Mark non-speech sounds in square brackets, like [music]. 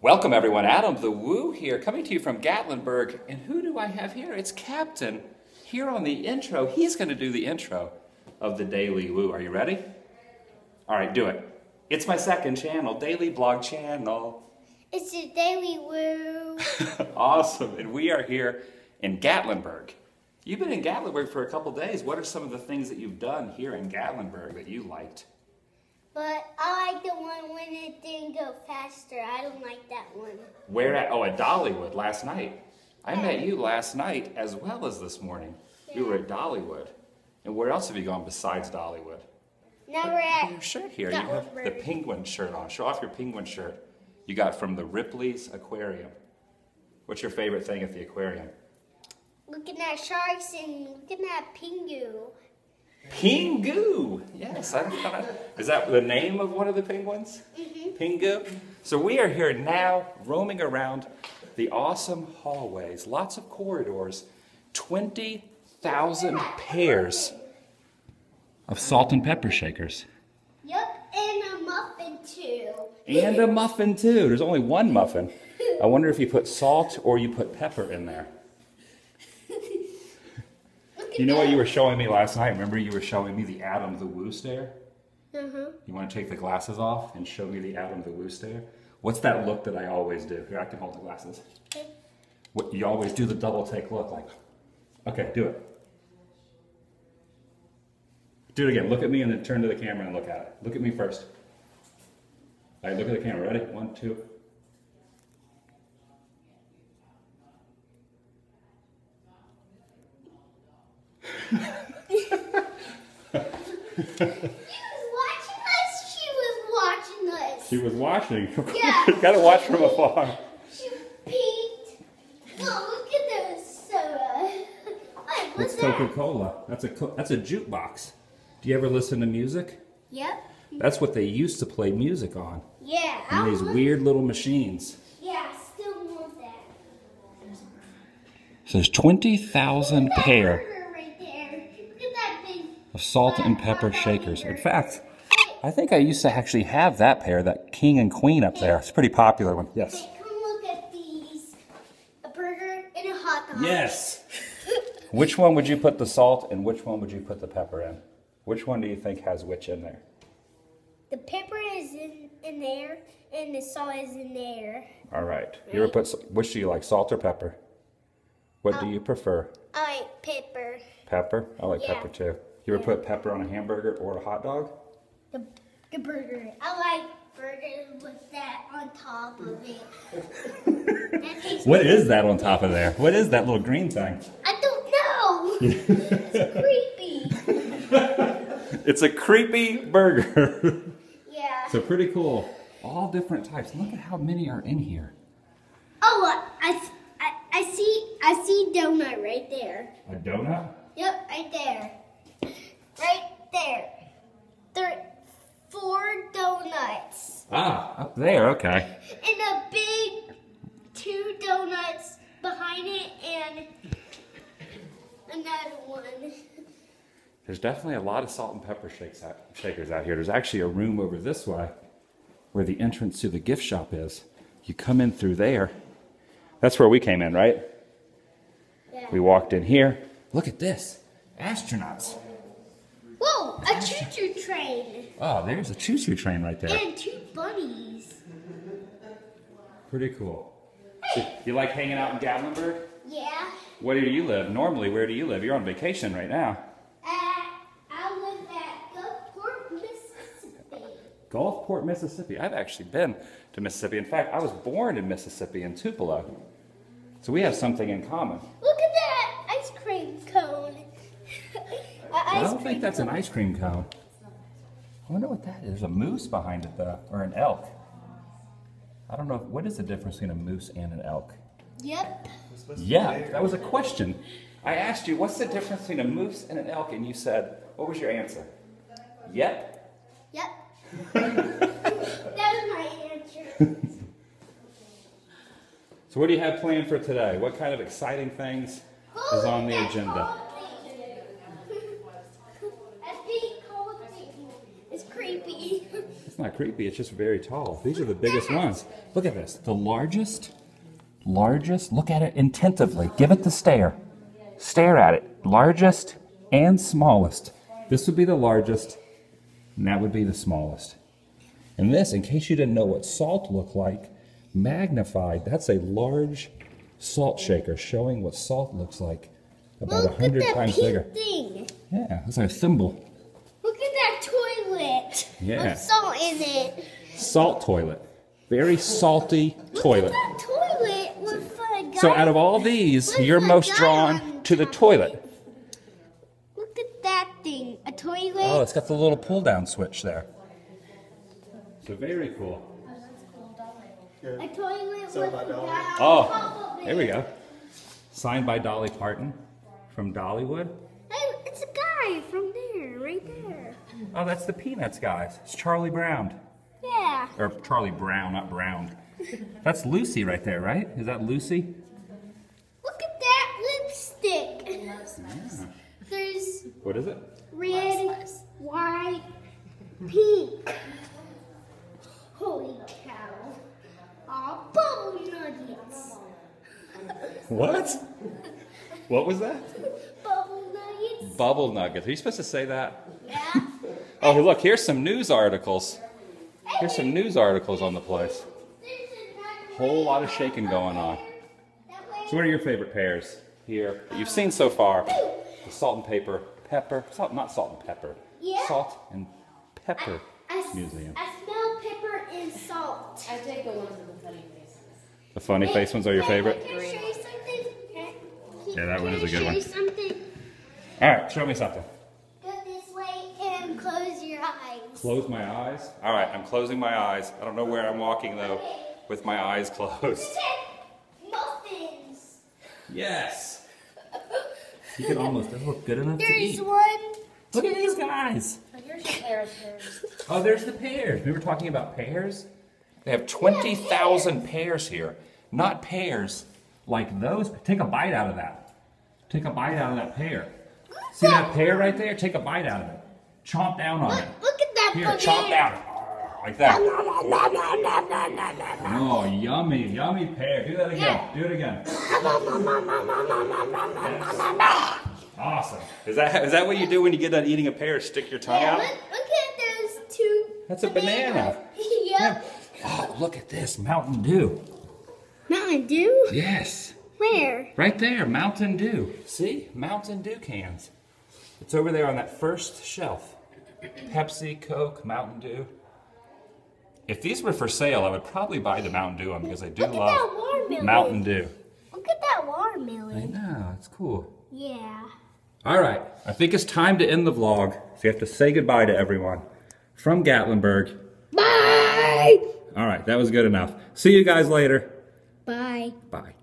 Welcome, everyone. Adam the Woo here, coming to you from Gatlinburg. And who do I have here? It's Captain here on the intro. He's going to do the intro of the Daily Woo. Are you ready? All right, do it. It's my second channel, Daily Blog Channel. It's the daily woo. [laughs] awesome. And we are here in Gatlinburg. You've been in Gatlinburg for a couple days. What are some of the things that you've done here in Gatlinburg that you liked? But I like the one when it didn't go faster. I don't like that one. Where at? Oh, at Dollywood last night. I met you last night as well as this morning. You were at Dollywood. And where else have you gone besides Dollywood? Now we're at Your shirt here. You have the penguin shirt on. Show off your penguin shirt. You got from the Ripley's Aquarium. What's your favorite thing at the aquarium? looking at sharks and looking at pingu. Pingu. Yes, I thought. Is that the name of one of the penguins? Mm-hmm. Pingu. So we are here now, roaming around the awesome hallways, lots of corridors, twenty thousand pairs of salt and pepper shakers, Yep, and a muffin too. and a muffin too. There's only one muffin. I wonder if you put salt or you put pepper in there. You know what you were showing me last night? Remember you were showing me the Adam the Woo stare? Uh-huh. You want to take the glasses off and show me the Adam the Woo stare? What's that look that I always do? Here, I can hold the glasses. What you always do the double take look like. Okay, do it. Do it again. Look at me and then turn to the camera and look at it. Look at me first. All right, look at the camera. Ready? One, two. She was watching us. She was watching us. She was watching. Yeah. [laughs] Gotta watch from afar. She peeked. Oh, look at this soda. [laughs] Wait, what's It's that? Coca Cola. That's a that's a jukebox. Do you ever listen to music? Yep. That's what they used to play music on. Yeah. In these weird little machines. Yeah, I still want that. So there's 20,000 That pair burger right there. Look at that big. Of salt and pepper shakers. In fact, I think I used to actually have that pair, that king and queen up there. It's a pretty popular one. Yes. Hey, come look at these. A burger and a hot dog. Yes. Which one would you put the salt and which one would you put the pepper in? Which one do you think has which in there? The pepper is in, in there, and the salt is in there. All right. You ever put which do you like, salt or pepper? What do you prefer? I like pepper. Pepper? I like Yeah. pepper too. You ever put pepper on a hamburger or a hot dog? The, the burger. I like burgers with that on top of it. [laughs] What is that on top of there? What is that little green thing? I don't know. [laughs] it's creepy. [laughs] It's a creepy burger. Yeah. so pretty cool. All different types. Look at how many are in here. Oh, I, I, I see. I see donut right there. A donut? Yep, right there. Right there. There, four donuts Ah, up there. Okay. and a big two donuts behind it and another one. There's definitely a lot of salt and pepper shakes out, shakers out here. There's actually a room over this way where the entrance to the gift shop is. You come in through there. That's where we came in, right? Yeah. We walked in here. Look at this. Astronauts. A choo-choo train Oh, there's a choo-choo train right there. and two bunnies. Pretty cool. So, you like hanging out in Gatlinburg? Yeah. Where do you live? Normally, where do you live? You're on vacation right now. Uh, I live at Gulfport, Mississippi. Gulfport, Mississippi. I've actually been to Mississippi. In fact, I was born in Mississippi in Tupelo. So we have something in common. Look at that ice cream cone. A I don't think that's an ice cream cone. I wonder what that is. There's a moose behind it, though, or an elk. I don't know. What is the difference between a moose and an elk? Yep. Yeah, that was a question. I asked you, what's the difference between a moose and an elk? And you said, what was your answer? Yep. Yep. [laughs] that was my answer. So, what do you have planned for today? What kind of exciting things is on the agenda? Cold thing. That big cold thing is creepy. It's not creepy, it's just very tall. These are the biggest ones. Look at this. The largest, largest, look at it attentively. Give it the stare. Stare at it. Largest and smallest. This would be the largest, and that would be the smallest. And this, in case you didn't know what salt looked like, magnified, that's a large salt shaker showing what salt looks like. About a hundred times bigger. thing. Yeah, that's like a thimble. Look at that toilet. Yeah. With salt in it. Salt toilet. Very salty toilet. Look at that toilet with a guy. So out of all these, with you're most drawn to the toilet. Look at that thing. A toilet. Oh, it's got the little pull down switch there. So very cool. a toilet with So a guy Oh, top of it. there we go. Signed by Dolly Parton from Dollywood. Hey, it's a guy from there, right there. Oh, that's the Peanuts guys. It's Charlie Brown. Yeah. Or Charlie Brown, not Brown. That's Lucy right there, right? Is that Lucy? Look at that lipstick. There's What is it? red, white, pink. Holy cow. Aw, bubble nuggets. What? What was that? Bubble nuggets. Bubble nuggets. Are you supposed to say that? Yeah. Oh, look, here's some news articles. Here's some news articles on the place. Whole lot of shaking going on. So what are your favorite pairs here? You've seen so far the salt and pepper, pepper, salt, not salt and pepper, Yeah. salt and pepper I, s- museum. I smell pepper and salt. I take the ones with the funny faces. The funny face ones are your Hey, favorite? Can I show you something? Can- Yeah, that one is a I good one. something? All right, show me something. Go this way and close your eyes. Close my eyes. All right, I'm closing my eyes. I don't know where I'm walking though, with my eyes closed. Muffins. Yes. You can almost doesn't look good enough to There's eat. one. Look at these guys. Oh, here's your pears, pears. Oh, there's the pears. We were talking about pairs. They have 20,000 pairs here. Not pears like those. Take a bite out of that. Take a bite out of that pear. See that pear right there? Take a bite out of it. Chomp down on Look, it. look at that Here, chop chomp down. Like that. Oh, yummy, yummy pear. Do that again. Do it again. Awesome. Is that is that what you do when you get done eating a pear? Stick your tongue Yeah, out? look, look at those two. That's a banana. yep. Oh, look at this Mountain Dew. Mountain Dew? Yes. Where? Right there, Mountain Dew. See? Mountain Dew cans. It's over there on that first shelf. Pepsi, Coke, Mountain Dew. If these were for sale, I would probably buy the Mountain Dew one because I do Look love. Mountain Dew. Look at that watermelon. I know, it's cool. Yeah. All right, I think it's time to end the vlog. So you have to say goodbye to everyone. From Gatlinburg. Bye. All right, that was good enough. See you guys later. Bye. Bye.